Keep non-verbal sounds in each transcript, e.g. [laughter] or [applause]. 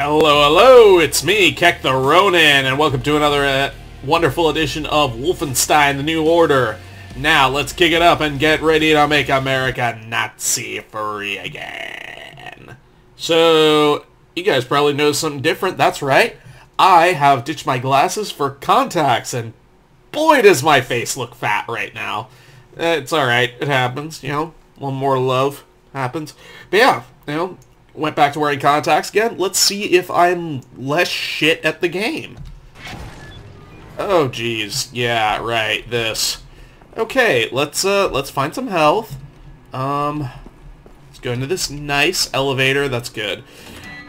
Hello, hello, it's me, CEC the Ronin, and welcome to another uh, wonderful edition of Wolfenstein The New Order. Now, let's kick it up and get ready to make America Nazi-free again. So, you guys probably know something different, that's right. I have ditched my glasses for contacts, and boy does my face look fat right now. It's alright, it happens, you know, one more love happens. But yeah, you know, went back to wearing contacts again. Let's see if I'm less shit at the game. Oh jeez, yeah, right, this. Okay, let's uh let's find some health. Um let's go into this nice elevator, that's good. [sighs]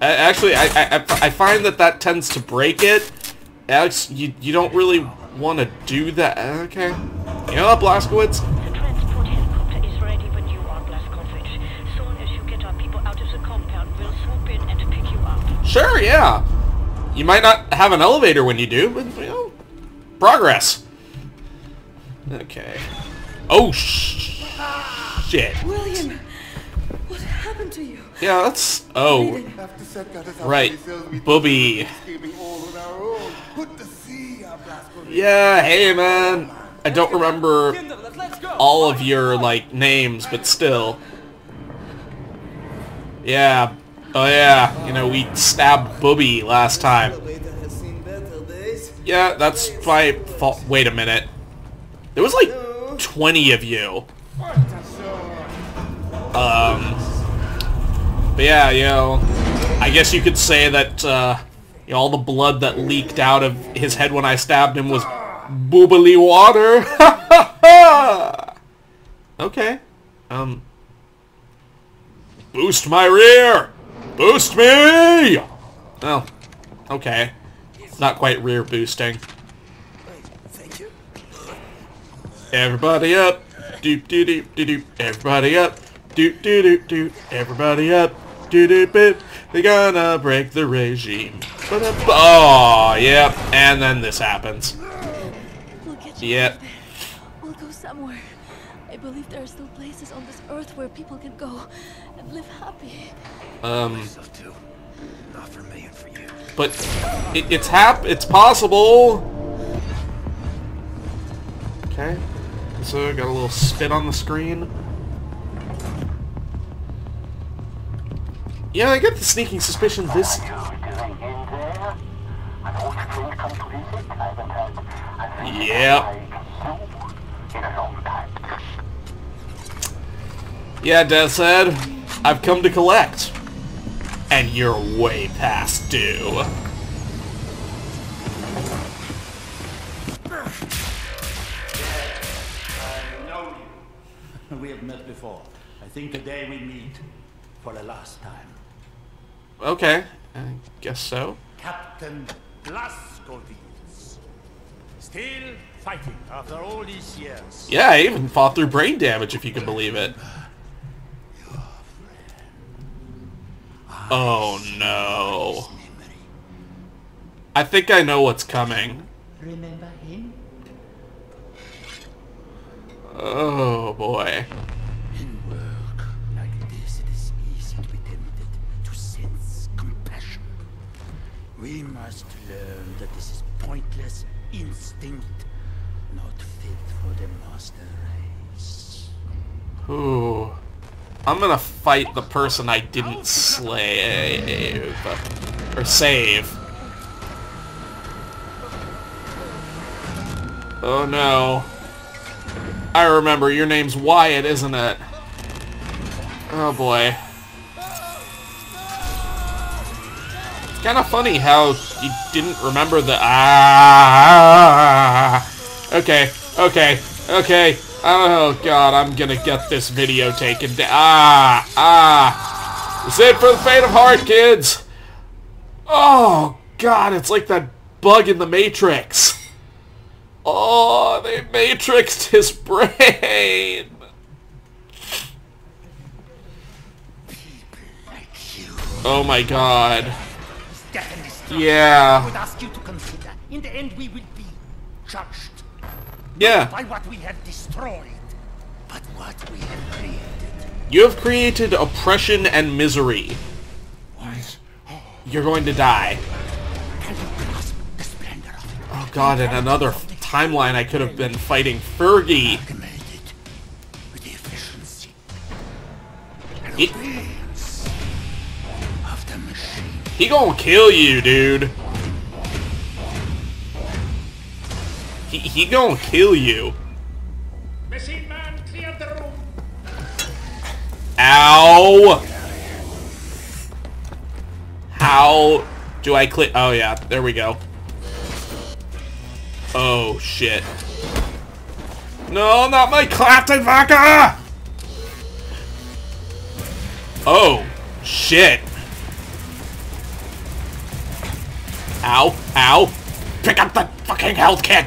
Actually, I, I, I- I find that that tends to break it. Alex, you, you don't really want to do that. Okay. You know what, Blazkowicz? The transport helicopter is ready when you are, Blazkowicz. Soon as you get our people out of the compound, we'll swoop in and pick you up. Sure, yeah. You might not have an elevator when you do, but, you know, progress. Okay. Oh, sh shit. William, what happened to you? Yeah, that's... Oh, After Set got us out Right. of these cells, we Bubi. escaping all on our own. Good to see ya, Blazkowicz. yeah, hey, man. I don't remember all of your, like, names, but still. Yeah. Oh, yeah. You know, we stabbed Bubi last time. Yeah, that's my fault. Wait a minute. There was like 20 of you. Um, but yeah, you know, I guess you could say that uh, you know, all the blood that leaked out of his head when I stabbed him was boobily water. [laughs] okay. Um, boost my rear. Boost me. Oh, okay. It's not quite rear boosting. Thank you. Everybody up. Doop doop doop doop doop. Everybody up. Doop doop doop doop. Everybody up. Doop doop doop. They're gonna break the regime. Ba-da- Oh, yep. And then this happens. We'll get you Yep. out of there. We'll go somewhere. I believe there are still places on this earth where people can go and live happy. Um, too. Not for me and for you. but it, it's hap. It's possible. Okay. So I got a little spit on the screen. Yeah, I get the sneaking suspicion this Yep. Yeah, Death said, I've come to collect. And you're way past due. I know you. We have met before. I think today we meet for the last time. Okay, I guess so. Captain Blazkowicz. Still fighting after all these years. Yeah, I even fought through brain damage, if you can believe it. Oh no. I think I know what's coming. Remember him? Oh boy. In work like this, it is easy to be tempted to sense compassion. We must learn that this is pointless instinct, not fit for the master race. Ooh. I'm gonna fight the person I didn't slay or save. Oh no. I remember your name's Wyatt, isn't it? Oh boy. It's kind of funny how you didn't remember the ah. Okay, okay, okay. Oh god, I'm gonna get this video taken down. Ah, ah. it for the fate of heart, kids. Oh god, it's like that bug in the Matrix. Oh, they matrixed his [laughs] brain. Oh my god. Death and destruction. Yeah. I would ask you to consider. In the end, we will be judged Yeah. by what we have destroyed, but what we have created. You have created oppression and misery. You're going to die. Can you grasp the splendor of it? Oh god, in another timeline I could have been fighting Fergie. Amalgamated with the efficiency and He- obedience of the machine. He gonna kill you, dude. He, he gonna kill you. Machine man, clear the room. Ow! How do I click? Oh yeah, there we go. Oh shit. No, not my Clapton vodka! Oh, shit. Ow, ow. Pick up the fucking health kit!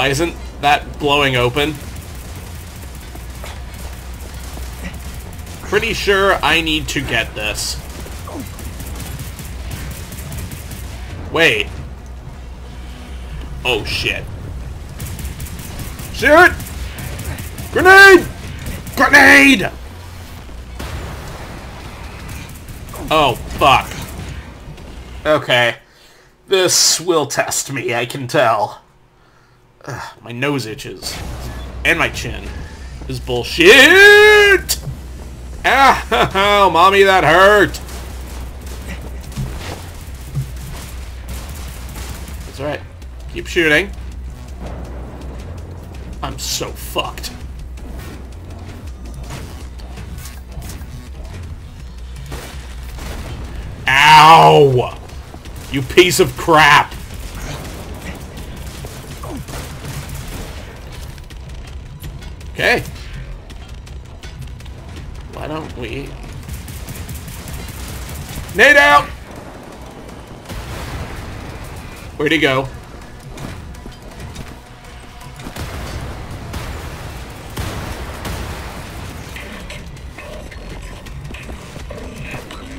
Why isn't that blowing open? Pretty sure I need to get this. Wait. Oh shit. Shoot! Grenade! Grenade! Oh, fuck. Okay. This will test me, I can tell. Ugh, my nose itches. And my chin. This is bullshit! Ah, oh, [laughs] mommy, that hurt! That's alright. Keep shooting. I'm so fucked. Ow! You piece of crap! Okay. Why don't we... Nate out! Where'd he go?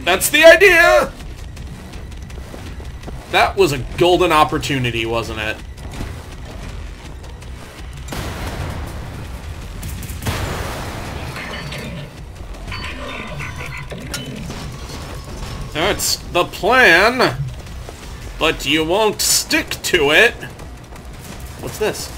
That's the idea! That was a golden opportunity, wasn't it? That's the plan, but you won't stick to it. What's this?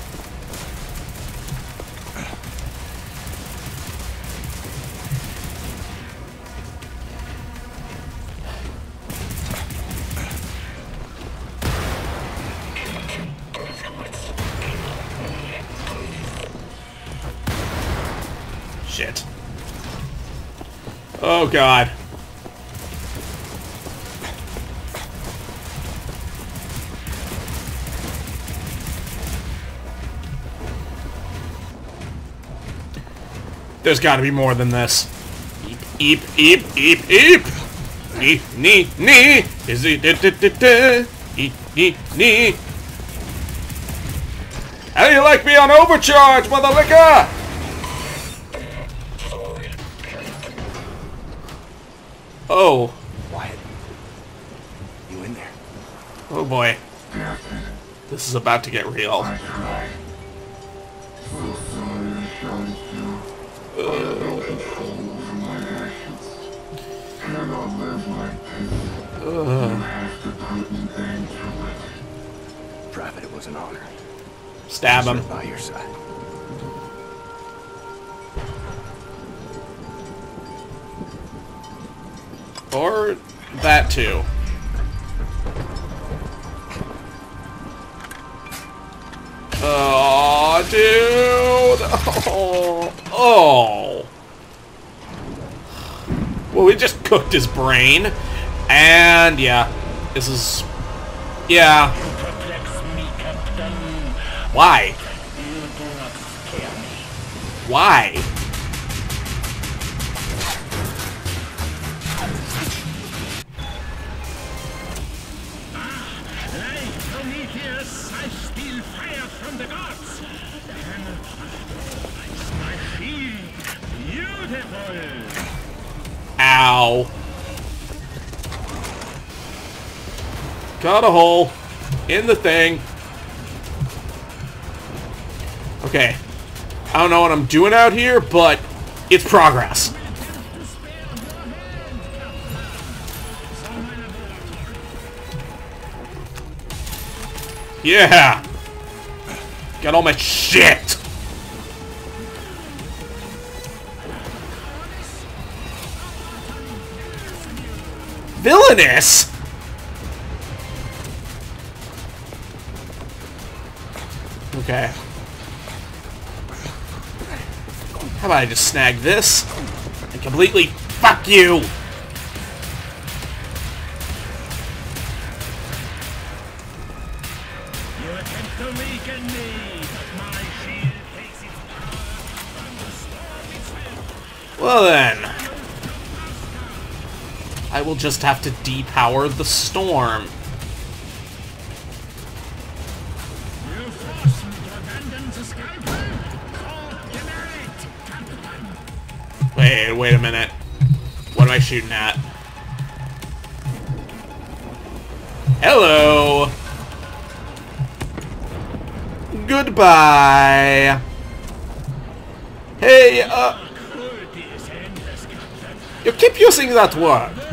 Shit. Oh god. There's got to be more than this. Eep, eep, eep, eep, eep. Knee, knee, knee. Is it da, da, da, da. Knee, knee, knee. How do you like me on overcharge, mother liquor? Oh, Wyatt. You in there? oh boy. This is about to get real. Prophet, it was an honor. Stab him. By your side. Or that too. We just cooked his brain, and yeah, this is, yeah. Why? Why? Ow. Got a hole in the thing. Okay. I don't know what I'm doing out here, but it's progress. Yeah! Got all my shit! Villainous! Okay. How about I just snag this and completely fuck you? You attempt will just have to depower the storm. Wait, wait a minute. What am I shooting at? Hello! Goodbye! Hey, uh, you keep using that word.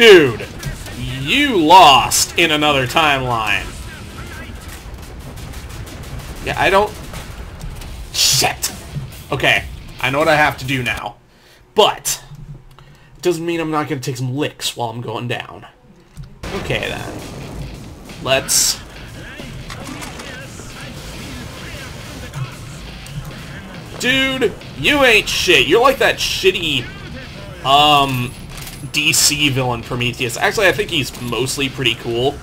Dude, you lost in another timeline. Yeah, I don't... Shit. Okay, I know what I have to do now. But, it doesn't mean I'm not going to take some licks while I'm going down. Okay, then. Let's... Dude, you ain't shit. You're like that shitty, um, DC villain Prometheus. Actually, I think he's mostly pretty cool.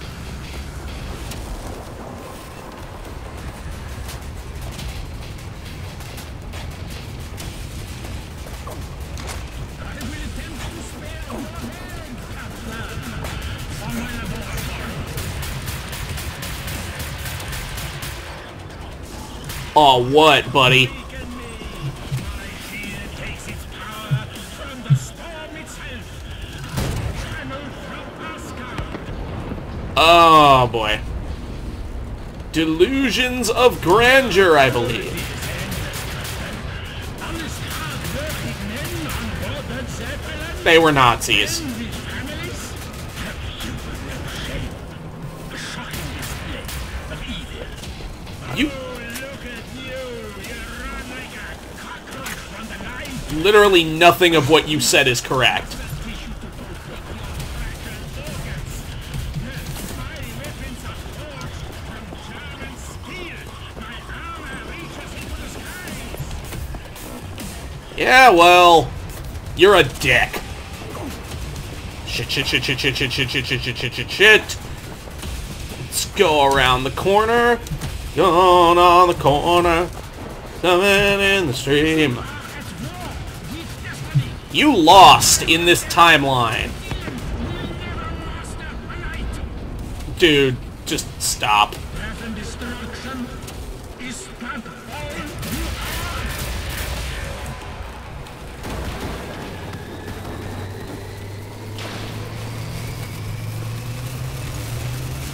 Oh, what, buddy? Oh, boy. Delusions of grandeur, I believe. They were Nazis. You... Literally nothing of what you said is correct. Yeah, well, you're a dick. Shit, shit, shit, shit, shit, shit, shit, shit, shit, shit, shit, shit, shit. Let's go around the corner. Going on the corner. Coming in the stream. You lost in this timeline. Dude, just stop.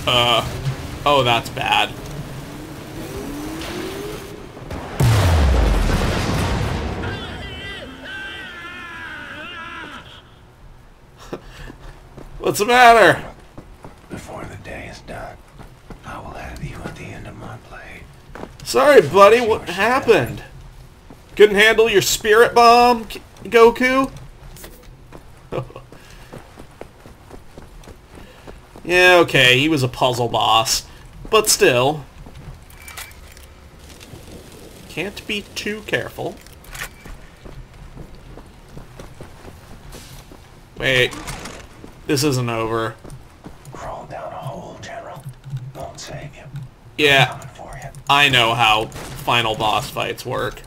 Uh, oh, that's bad. [laughs] What's the matter? Before the day is done, I will have you at the end of my blade. Sorry, buddy. What happened? Couldn't handle your spirit bomb, Goku? Yeah, okay. He was a puzzle boss. But still. Can't be too careful. Wait. This isn't over. Crawl down a hole, General. Won't save you. Yeah, you. I know how final boss fights work.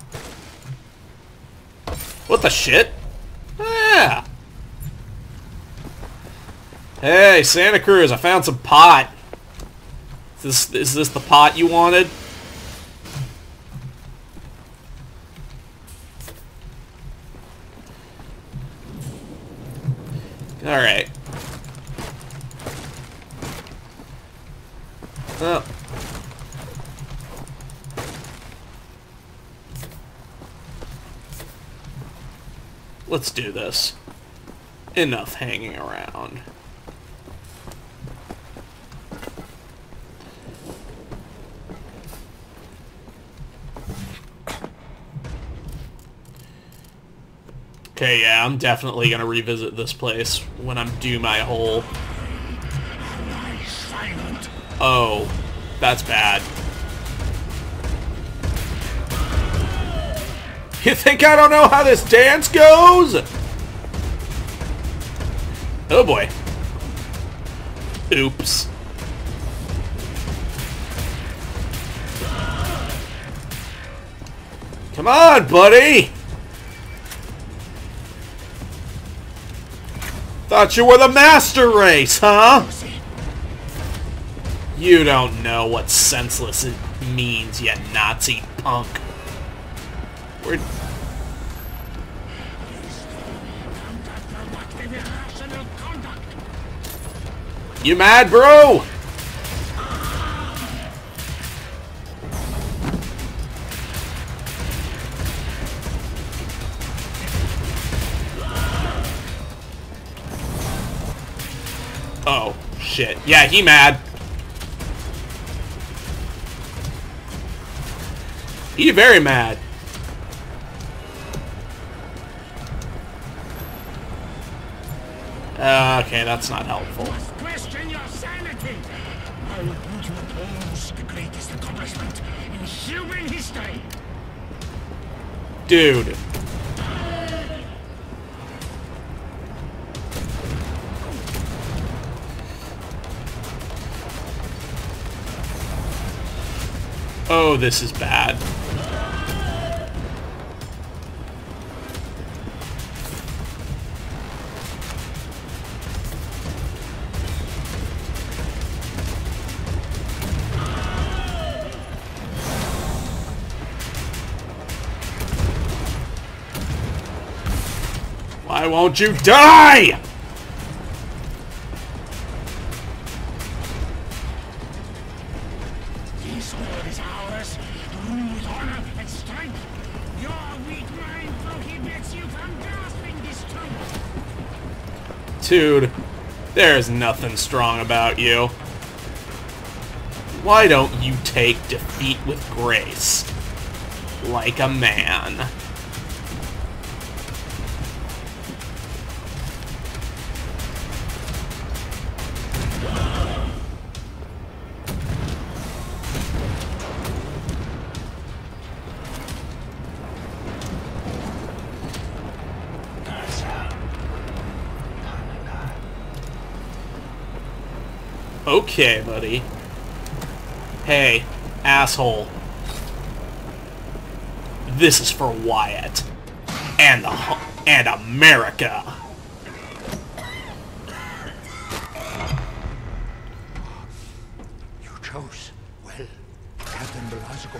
What the shit? Yeah. Hey, Santa Cruz, I found some pot. Is this, is this the pot you wanted? Alright. Oh. Let's do this. Enough hanging around. Okay, yeah, I'm definitely gonna revisit this place when I'm due my hole. Oh, that's bad. You think I don't know how this dance goes? Oh boy. Oops. Come on, buddy! Thought you were the master race, huh? You don't know what senseless it means, you Nazi punk. We're... You mad, bro? Oh, shit. Yeah, he mad. He very mad. Uh, okay, that's not helpful. Question Oh, this is bad. Why won't you die? Dude, there's nothing strong about you. Why don't you take defeat with grace? Like a man. Okay, buddy. Hey, asshole. This is for Wyatt. And the and America. You chose well, Captain Belasco.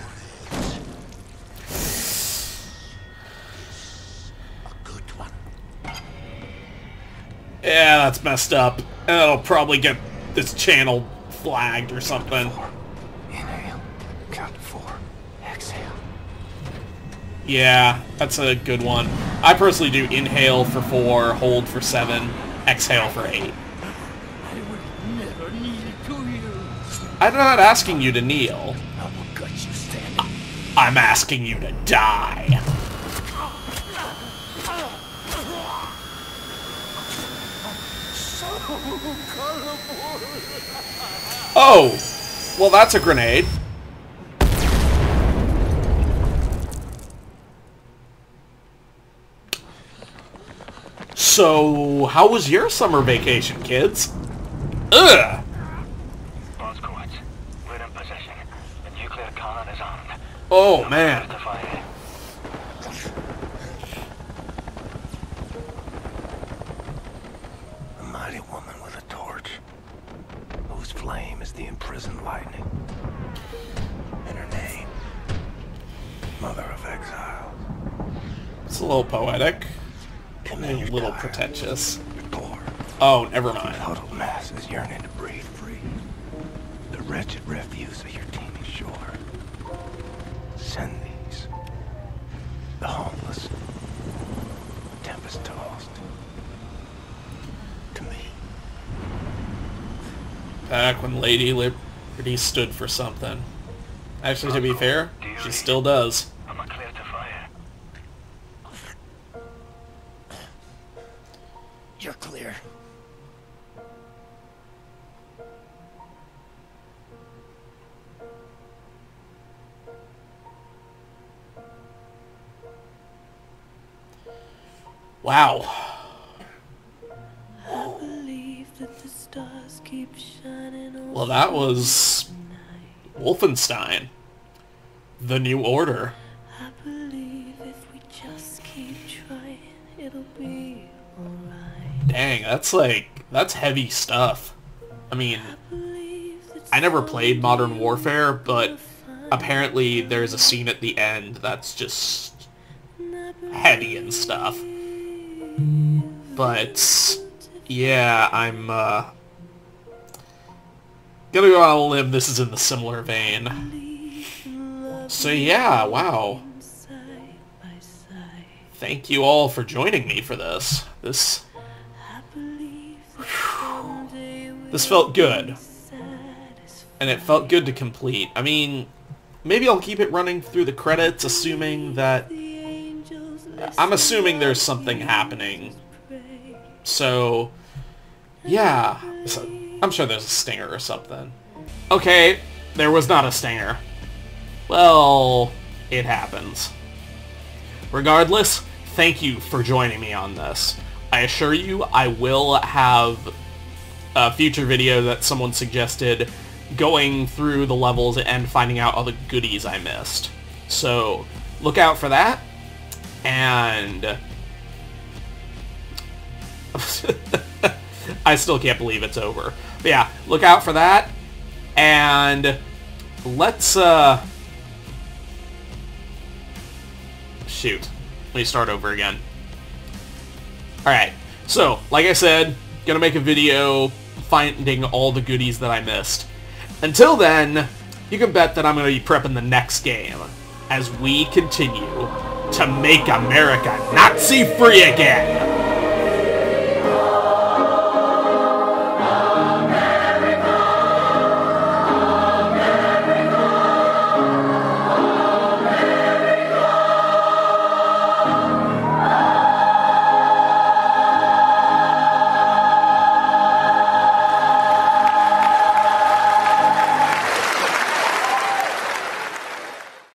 A good one. Yeah, that's messed up. That'll probably get this channel flagged or something. Inhale. Count four. Exhale. Yeah, that's a good one. I personally do inhale for four, hold for seven. exhale for eight. I will never kneel to you. I'm not asking you to kneel. I will cut you standing. I'm asking you to die. Oh! Well, that's a grenade. So, how was your summer vacation, kids? Ugh! Blazkowicz, we're lightning. And her name, Mother of Exiles. It's a little poetic. And A little tired, pretentious. You're. Oh, never mind. Huddled masses yearning to breathe free. The wretched refuse of your teeming shore. Send these. The homeless. Tempest tossed. To me. Back when Lady Liberty stood for something. Actually, to be fair, she still does. Wolfenstein. The New Order. I believe if we just keep trying, it'll be alright. Dang, that's like, that's heavy stuff. I mean, I never played Modern Warfare, but apparently there's a scene at the end that's just heavy and stuff. But, yeah, I'm, uh, gonna go out on a limb, this is in the similar vein. So yeah, wow. Thank you all for joining me for this. This, this felt good. and it felt good to complete. I mean, maybe I'll keep it running through the credits, assuming that... I'm assuming there's something happening. So, yeah. So, I'm sure there's a stinger or something. Okay, there was not a stinger. Well, it happens. Regardless, thank you for joining me on this. I assure you I will have a future video that someone suggested going through the levels and finding out all the goodies I missed. So look out for that. And [laughs] I still can't believe it's over. But yeah, look out for that. And let's uh shoot. Let me start over again. Alright, so, like I said, gonna make a video finding all the goodies that I missed. Until then, you can bet that I'm gonna be prepping the next game as we continue to make America Nazi-free again!